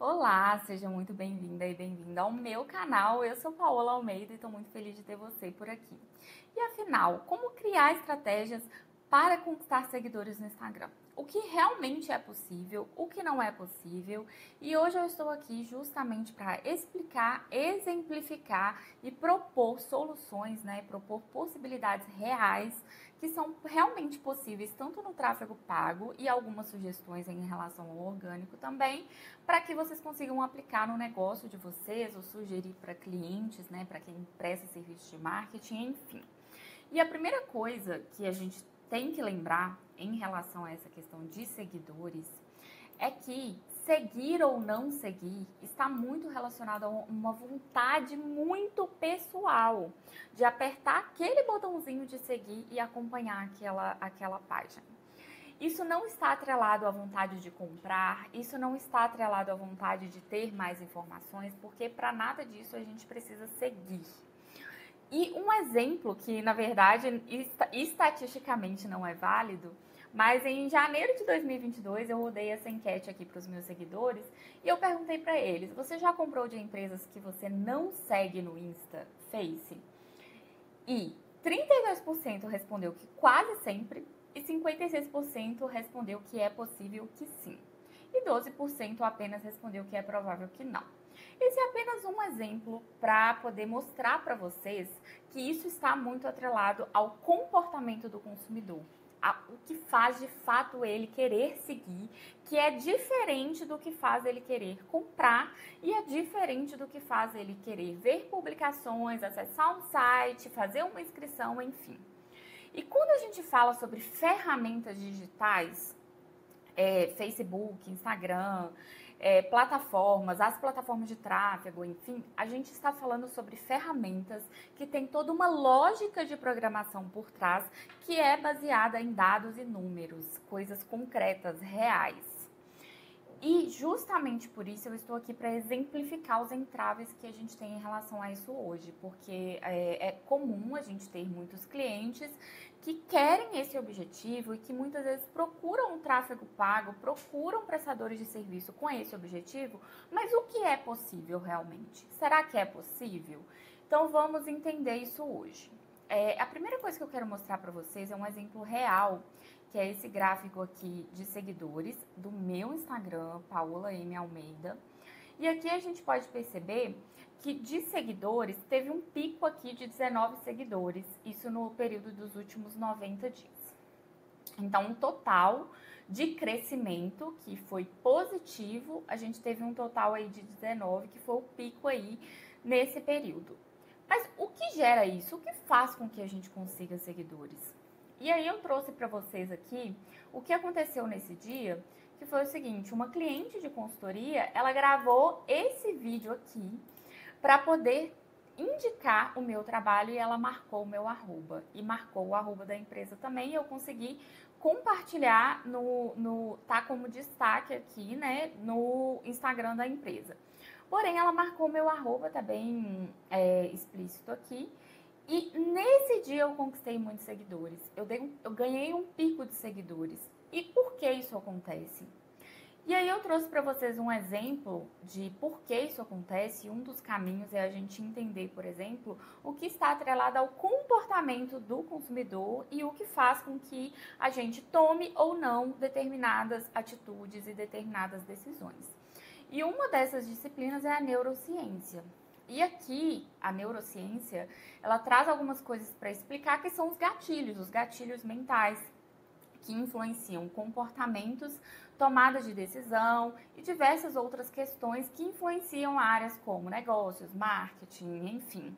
Olá, seja muito bem-vinda e bem-vinda ao meu canal. Eu sou Paola Almeida e estou muito feliz de ter você por aqui. E afinal, como criar estratégias para conquistar seguidores no Instagram? o que realmente é possível, o que não é possível. E hoje eu estou aqui justamente para explicar, exemplificar e propor soluções, né, propor possibilidades reais que são realmente possíveis tanto no tráfego pago e algumas sugestões em relação ao orgânico também, para que vocês consigam aplicar no negócio de vocês ou sugerir para clientes, né, para quem presta serviço de marketing, enfim. E a primeira coisa que a gente tem que lembrar em relação a essa questão de seguidores é que seguir ou não seguir está muito relacionado a uma vontade muito pessoal de apertar aquele botãozinho de seguir e acompanhar aquela, aquela página. Isso não está atrelado à vontade de comprar, isso não está atrelado à vontade de ter mais informações, porque para nada disso a gente precisa seguir. E um exemplo que, na verdade, estatisticamente não é válido, mas em janeiro de 2022 eu rodei essa enquete aqui para os meus seguidores e eu perguntei para eles: você já comprou de empresas que você não segue no Insta, Face? E 32% respondeu que quase sempre e 56% respondeu que é possível que sim. E 12% apenas respondeu que é provável que não. Esse é apenas um exemplo para poder mostrar para vocês que isso está muito atrelado ao comportamento do consumidor a, o que faz de fato ele querer seguir, que é diferente do que faz ele querer comprar e é diferente do que faz ele querer ver publicações, acessar um site, fazer uma inscrição, enfim. E quando a gente fala sobre ferramentas digitais, é, Facebook, Instagram, é, plataformas, as plataformas de tráfego, enfim, a gente está falando sobre ferramentas que tem toda uma lógica de programação por trás que é baseada em dados e números, coisas concretas, reais. E justamente por isso eu estou aqui para exemplificar os entraves que a gente tem em relação a isso hoje, porque é, é, comum a gente ter muitos clientes que querem esse objetivo e que muitas vezes procuram um tráfego pago, procuram prestadores de serviço com esse objetivo, mas o que é possível realmente? Será que é possível? Então vamos entender isso hoje. É, a primeira coisa que eu quero mostrar para vocês é um exemplo real que é esse gráfico aqui de seguidores do meu Instagram, Paola M. Almeida. E aqui a gente pode perceber que de seguidores teve um pico aqui de 19 seguidores, isso no período dos últimos 90 dias. Então, um total de crescimento que foi positivo, a gente teve um total aí de 19, que foi o pico aí nesse período. Mas o que gera isso? O que faz com que a gente consiga seguidores? E aí eu trouxe para vocês aqui o que aconteceu nesse dia, que foi o seguinte, uma cliente de consultoria, ela gravou esse vídeo aqui para poder indicar o meu trabalho e ela marcou o meu arroba e marcou o arroba da empresa também e eu consegui compartilhar no, no tá como destaque aqui, né, no Instagram da empresa. Porém, ela marcou meu arroba, tá bem é, explícito aqui. E nesse dia eu conquistei muitos seguidores. Eu, dei, eu ganhei um pico de seguidores. E por que isso acontece? E aí eu trouxe para vocês um exemplo de por que isso acontece. Um dos caminhos é a gente entender, por exemplo, o que está atrelado ao comportamento do consumidor e o que faz com que a gente tome ou não determinadas atitudes e determinadas decisões. E uma dessas disciplinas é a neurociência. E aqui, a neurociência, ela traz algumas coisas para explicar que são os gatilhos, os gatilhos mentais, que influenciam comportamentos, tomadas de decisão e diversas outras questões que influenciam áreas como negócios, marketing, enfim,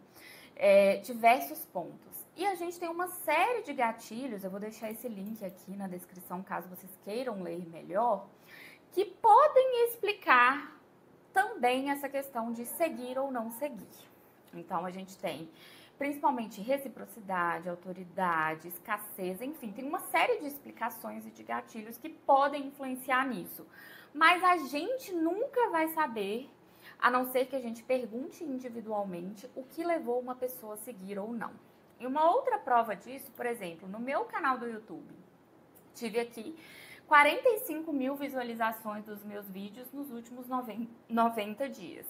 é, diversos pontos. E a gente tem uma série de gatilhos, eu vou deixar esse link aqui na descrição caso vocês queiram ler melhor, que podem explicar também essa questão de seguir ou não seguir. Então, a gente tem principalmente reciprocidade, autoridade, escassez, enfim, tem uma série de explicações e de gatilhos que podem influenciar nisso. Mas a gente nunca vai saber, a não ser que a gente pergunte individualmente o que levou uma pessoa a seguir ou não. E uma outra prova disso, por exemplo, no meu canal do YouTube, tive aqui 45 mil visualizações dos meus vídeos nos últimos 90 dias.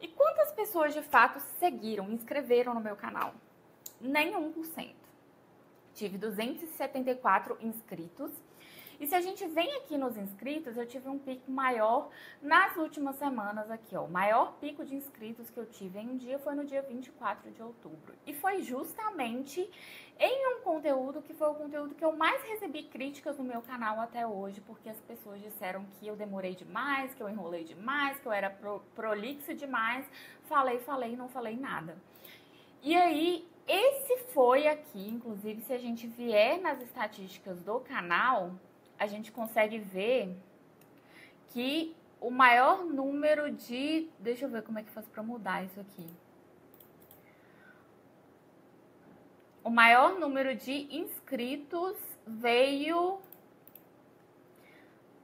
E quantas pessoas de fato seguiram, inscreveram no meu canal? Nem 1%. Tive 274 inscritos e se a gente vem aqui nos inscritos, eu tive um pico maior nas últimas semanas aqui, ó. O maior pico de inscritos que eu tive em um dia foi no dia 24 de outubro. E foi justamente em um conteúdo que foi o conteúdo que eu mais recebi críticas no meu canal até hoje, porque as pessoas disseram que eu demorei demais, que eu enrolei demais, que eu era pro, demais. Falei, falei, não falei nada. E aí, esse foi aqui, inclusive, se a gente vier nas estatísticas do canal, a gente consegue ver que o maior número de. Deixa eu ver como é que faz para mudar isso aqui. O maior número de inscritos veio.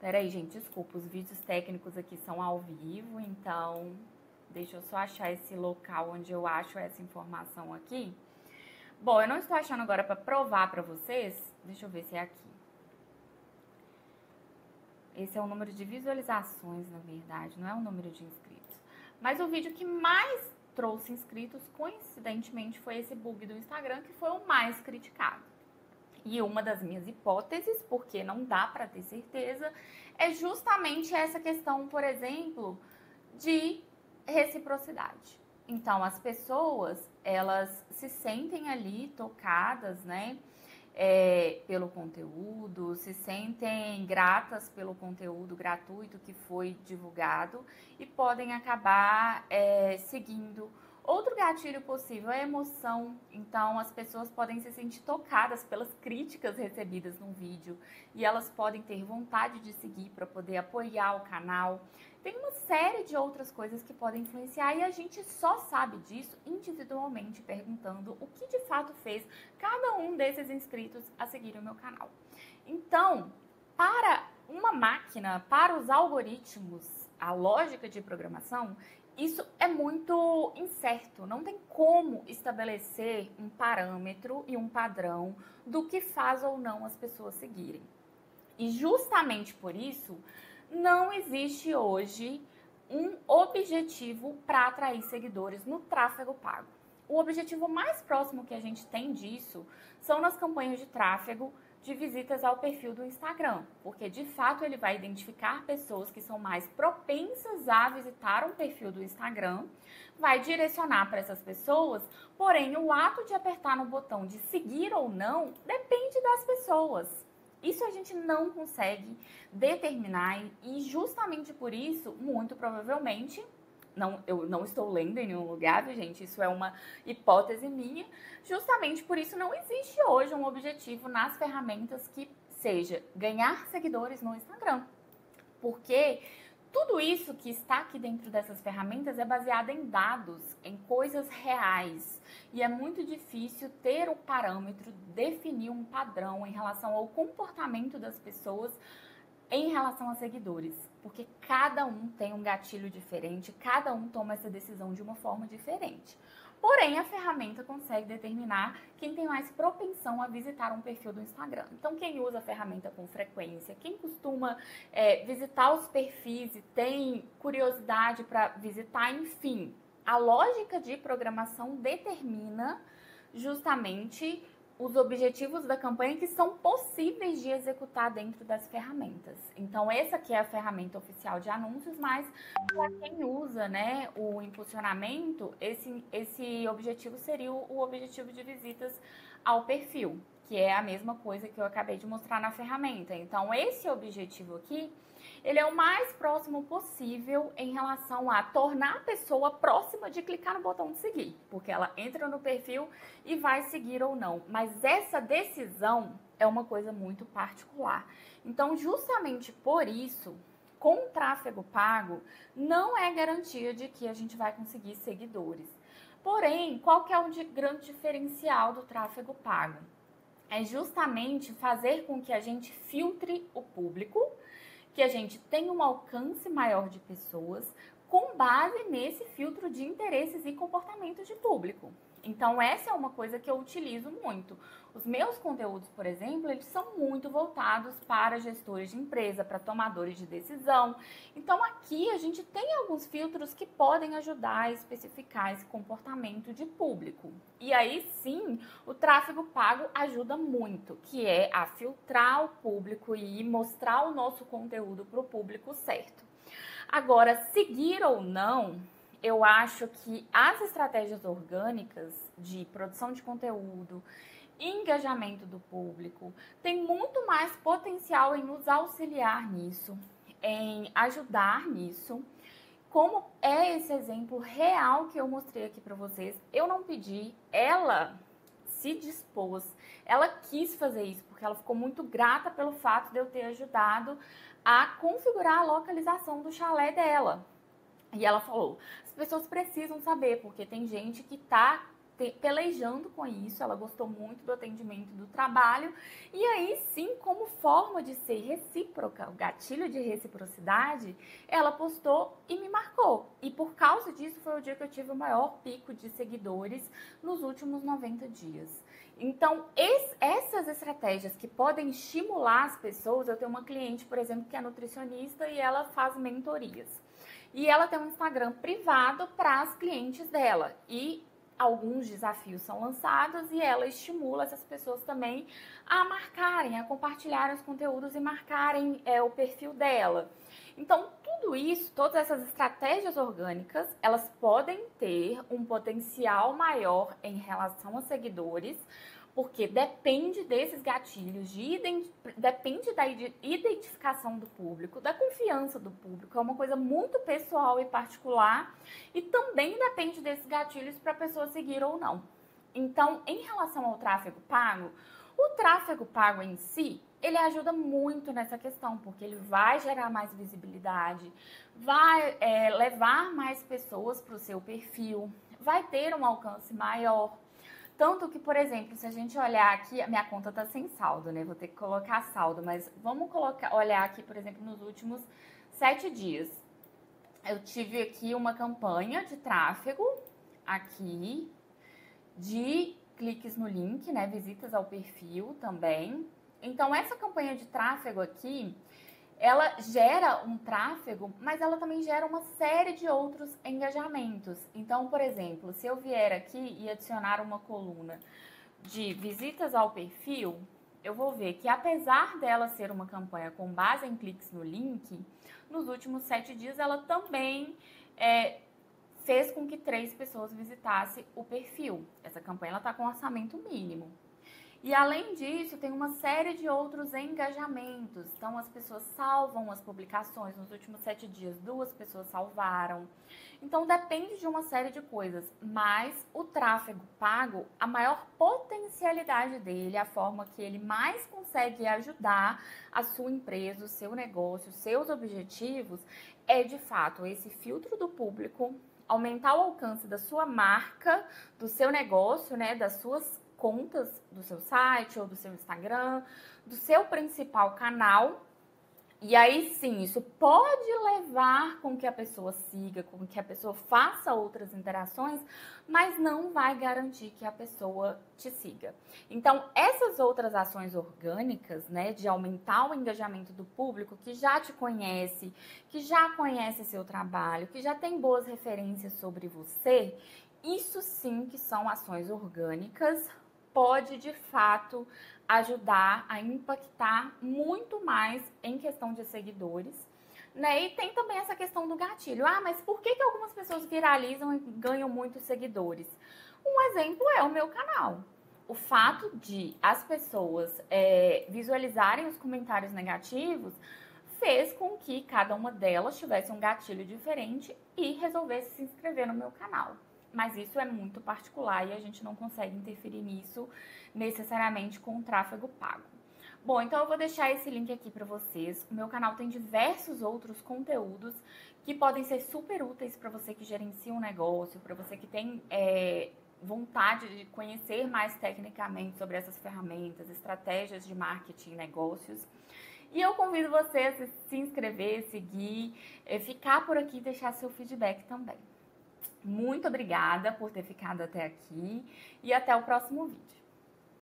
Peraí, gente, desculpa, os vídeos técnicos aqui são ao vivo, então deixa eu só achar esse local onde eu acho essa informação aqui. Bom, eu não estou achando agora para provar para vocês. Deixa eu ver se é aqui. Esse é o número de visualizações, na verdade, não é o número de inscritos. Mas o vídeo que mais trouxe inscritos, coincidentemente, foi esse bug do Instagram, que foi o mais criticado. E uma das minhas hipóteses, porque não dá para ter certeza, é justamente essa questão, por exemplo, de reciprocidade. Então, as pessoas, elas se sentem ali tocadas, né? É, pelo conteúdo, se sentem gratas pelo conteúdo gratuito que foi divulgado e podem acabar é, seguindo. Outro gatilho possível é emoção. Então, as pessoas podem se sentir tocadas pelas críticas recebidas no vídeo e elas podem ter vontade de seguir para poder apoiar o canal. Tem uma série de outras coisas que podem influenciar e a gente só sabe disso individualmente, perguntando o que de fato fez cada um desses inscritos a seguir o meu canal. Então, para uma máquina, para os algoritmos, a lógica de programação, isso é muito incerto. Não tem como estabelecer um parâmetro e um padrão do que faz ou não as pessoas seguirem. E justamente por isso, não existe hoje um objetivo para atrair seguidores no tráfego pago. O objetivo mais próximo que a gente tem disso são nas campanhas de tráfego de visitas ao perfil do Instagram, porque de fato ele vai identificar pessoas que são mais propensas a visitar um perfil do Instagram, vai direcionar para essas pessoas, porém o ato de apertar no botão de seguir ou não depende das pessoas. Isso a gente não consegue determinar e justamente por isso, muito provavelmente, não, eu não estou lendo em nenhum lugar, gente? Isso é uma hipótese minha. Justamente por isso não existe hoje um objetivo nas ferramentas que seja ganhar seguidores no Instagram. Porque tudo isso que está aqui dentro dessas ferramentas é baseado em dados, em coisas reais. E é muito difícil ter um parâmetro, definir um padrão em relação ao comportamento das pessoas em relação a seguidores, porque cada um tem um gatilho diferente, cada um toma essa decisão de uma forma diferente. Porém, a ferramenta consegue determinar quem tem mais propensão a visitar um perfil do Instagram. Então, quem usa a ferramenta com frequência, quem costuma é, visitar os perfis e tem curiosidade para visitar, enfim, a lógica de programação determina justamente os objetivos da campanha que são possíveis de executar dentro das ferramentas. Então, essa aqui é a ferramenta oficial de anúncios, mas para quem usa né, o impulsionamento, esse, esse objetivo seria o objetivo de visitas ao perfil, que é a mesma coisa que eu acabei de mostrar na ferramenta. Então, esse objetivo aqui ele é o mais próximo possível em relação a tornar a pessoa próxima de clicar no botão de seguir, porque ela entra no perfil e vai seguir ou não. Mas essa decisão é uma coisa muito particular. Então, justamente por isso, com tráfego pago, não é garantia de que a gente vai conseguir seguidores. Porém, qual que é o grande diferencial do tráfego pago? É justamente fazer com que a gente filtre o público que a gente tenha um alcance maior de pessoas com base nesse filtro de interesses e comportamentos de público. Então, essa é uma coisa que eu utilizo muito. Os meus conteúdos, por exemplo, eles são muito voltados para gestores de empresa, para tomadores de decisão. Então, aqui a gente tem alguns filtros que podem ajudar a especificar esse comportamento de público. E aí sim, o tráfego pago ajuda muito, que é a filtrar o público e mostrar o nosso conteúdo para o público certo. Agora, seguir ou não, eu acho que as estratégias orgânicas de produção de conteúdo, engajamento do público, tem muito mais potencial em nos auxiliar nisso, em ajudar nisso. Como é esse exemplo real que eu mostrei aqui para vocês? Eu não pedi, ela se dispôs, ela quis fazer isso porque ela ficou muito grata pelo fato de eu ter ajudado a configurar a localização do chalé dela. E ela falou: as pessoas precisam saber, porque tem gente que está pelejando com isso, ela gostou muito do atendimento do trabalho. E aí sim, como forma de ser recíproca, o gatilho de reciprocidade, ela postou e me marcou. E por causa disso foi o dia que eu tive o maior pico de seguidores nos últimos 90 dias. Então, essas estratégias que podem estimular as pessoas, eu tenho uma cliente, por exemplo, que é nutricionista e ela faz mentorias. E ela tem um Instagram privado para as clientes dela. E alguns desafios são lançados e ela estimula essas pessoas também a marcarem, a compartilharem os conteúdos e marcarem é, o perfil dela. Então, tudo isso, todas essas estratégias orgânicas, elas podem ter um potencial maior em relação a seguidores, porque depende desses gatilhos, de depende da identificação do público, da confiança do público, é uma coisa muito pessoal e particular, e também depende desses gatilhos para a pessoa seguir ou não. Então, em relação ao tráfego pago, o tráfego pago em si, ele ajuda muito nessa questão, porque ele vai gerar mais visibilidade, vai é, levar mais pessoas para o seu perfil, vai ter um alcance maior. Tanto que, por exemplo, se a gente olhar aqui, minha conta tá sem saldo, né? Vou ter que colocar saldo, mas vamos colocar, olhar aqui, por exemplo, nos últimos sete dias. Eu tive aqui uma campanha de tráfego aqui de cliques no link, né? Visitas ao perfil também. Então, essa campanha de tráfego aqui, ela gera um tráfego, mas ela também gera uma série de outros engajamentos. Então, por exemplo, se eu vier aqui e adicionar uma coluna de visitas ao perfil, eu vou ver que apesar dela ser uma campanha com base em cliques no link, nos últimos sete dias ela também é, fez com que três pessoas visitassem o perfil. Essa campanha está com orçamento mínimo. E além disso, tem uma série de outros engajamentos. Então, as pessoas salvam as publicações. Nos últimos sete dias, duas pessoas salvaram. Então, depende de uma série de coisas. Mas o tráfego pago, a maior potencialidade dele, a forma que ele mais consegue ajudar a sua empresa, o seu negócio, os seus objetivos, é de fato esse filtro do público, aumentar o alcance da sua marca, do seu negócio, né, das suas contas do seu site ou do seu Instagram, do seu principal canal. E aí sim, isso pode levar com que a pessoa siga, com que a pessoa faça outras interações, mas não vai garantir que a pessoa te siga. Então, essas outras ações orgânicas, né, de aumentar o engajamento do público que já te conhece, que já conhece seu trabalho, que já tem boas referências sobre você, isso sim que são ações orgânicas pode de fato ajudar a impactar muito mais em questão de seguidores. Né? E tem também essa questão do gatilho. Ah, mas por que, que algumas pessoas viralizam e ganham muitos seguidores? Um exemplo é o meu canal. O fato de as pessoas é, visualizarem os comentários negativos fez com que cada uma delas tivesse um gatilho diferente e resolvesse se inscrever no meu canal mas isso é muito particular e a gente não consegue interferir nisso necessariamente com o tráfego pago. Bom, então eu vou deixar esse link aqui para vocês. O meu canal tem diversos outros conteúdos que podem ser super úteis para você que gerencia um negócio, para você que tem é, vontade de conhecer mais tecnicamente sobre essas ferramentas, estratégias de marketing e negócios. E eu convido você a se inscrever, seguir, é, ficar por aqui e deixar seu feedback também. Muito obrigada por ter ficado até aqui e até o próximo vídeo.